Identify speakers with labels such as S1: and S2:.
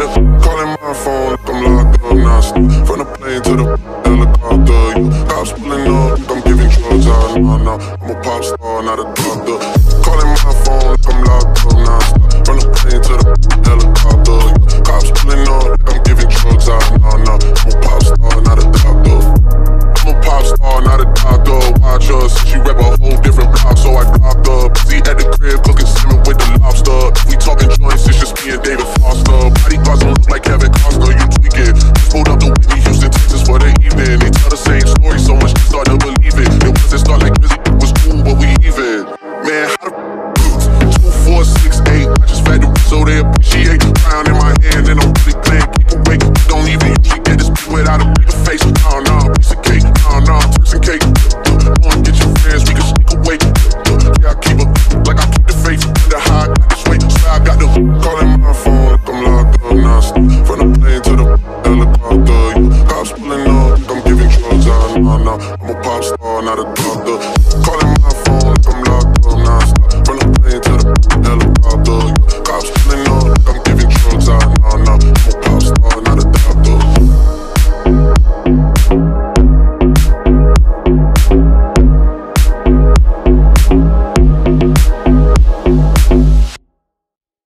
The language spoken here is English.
S1: the
S2: calling my phone like I'm locked up now. From the plane to the helicopter, you cops pulling up. I'm giving drugs out now. I'm a pop star, not a doctor.